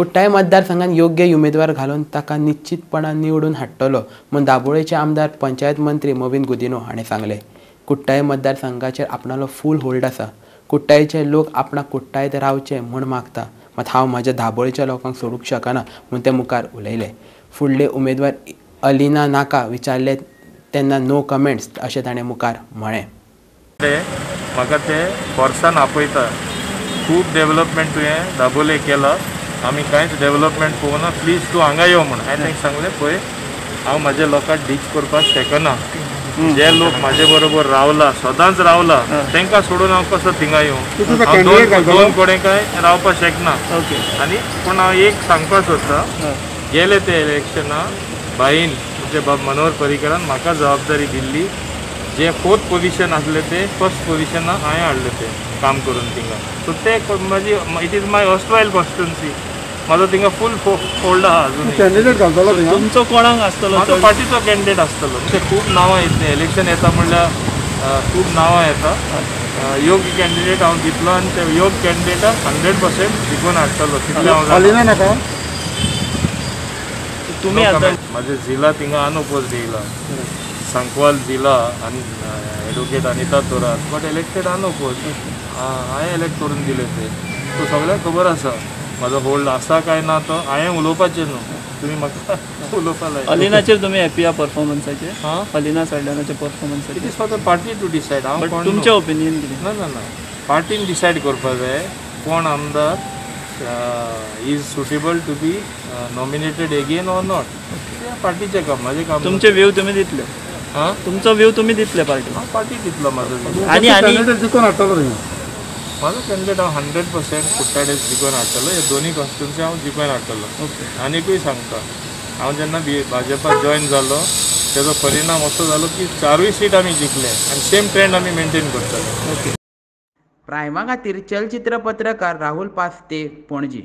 कुट्टाय मतदारसंघात योग्य उमेदवार घालून ताका निश्चितपणान निवडून हाडटलो म्हूण दाबोळेचे आमदार पंचायत मंत्री मोविन गुदिनो हाणें सांगलें कुट्टाय मतदारसंघाचेर आपणालो फूल होल्ड आसा कुट्टायचे लोक आपणाक कुट्टायत रावचे म्हूण मागता मात हांव म्हज्या दाबोळेच्या लोकांक सोडूंक शकना म्हूण ते मुखार उलयले. फुडले उमेदवार अलिना नाका विचारले तेन्ना नो कमेंट्स अशें ताणें मुखार म्हळें ते म्हाका ते वर्सान आपयता. खूब डेवलपमेंट तुवें दाबोले केला. आमी कांयच डेव्हलपमेंट पळोवना प्लीज तूं हांगा यो म्हूण हांवें तांकां सांगलें पळय हांव म्हाज्या लोकांक डीच करपाक शकना जे लोक म्हाजे बरोबर रावला सदांच रावला तांकां सोडून हांव कसो थिंगा येवं हांव दोन दोन कडेन काय? रावपाक शकना ओके. आनी पूण हांव एक सांगपाक सोदतां गेले ते इलेक्शना बाईन म्हणजे बाब मनोहर पर्रीकरान म्हाका जबाबदारी दिल्ली जे फोर्थ पोजिशन आसले ते फर्स्ट पोजिशना हांवें हाडले ते काम करून थिंगा सो ते म्हाजी इट इज माय ऑस्टवायल कॉन्स्टिट्युन्सी म्हाजो थिंगा फूल फोल्ड आहा अजून कॅन्डिडेट घालतलो थिंगा तुमचो कोणाक आसतलो म्हाजो? पार्टीचो कॅन्डिडेट आसतलो म्हणजे खूब नांवां येतली इलेक्शन येता म्हणल्यार खूब नांवां येता योग्य कॅन्डिडेट हांव दितलो आनी ते योग्य कॅन्डिडेटाक हंड्रेड पर्सेंट जिखून हाडटलो तितलें हांव नाका तुम्ही आता माझे जिल्हा थिंगा अनओपोज येयला सांकवाल जिल्हा आणि advocate Anita तोरात but elected unopposed हांवें इलेक्ट करून दिले ते. सो सगळ्यांक खबर आसा म्हाजो होल्ड आसा काय ना तो हांवें उलोवपाचें न्हू तुमी म्हाका उलोवपा लाय अलिनाचेर तुम्ही हॅपी आहा परफॉर्मन्साचेर हां? Alina सल्डानाच्या it is for the party to decide हांव बट कोण तुमचें न्हू. ओपिनियन कितें? ना ना ना. पार्टीन डिसायड करपा जाय कोण आमदार is suitable to be nominated again or not पार्टीचें काम म्हाजें काम. तुमचे व्यू तुम्ही दितले. हां? तुमचो व्यू तुम्ही दितले पार्टी हांव पार्टी दितलो view. आणि हाडटलो थिंगा म्हाजो कॅन्डिडेट हांव हंड्रेड पर्सेंट कुट्टाडेच जिखून हाडटलो हे दोनी कॉन्स्टिट्युन्सी हांव जिखून हाडटलो आनीकूय सांगता हांव जेन्ना बी भाजपाक जॉयन जालो तेजो परिणाम असो जालो की चारूय सीट आमी जिखले आनी सेम ट्रेंड आमी मेंटेन करतले प्रायमा खातीर चलचित्र पत्रकार राहुल पास्ते पणजी.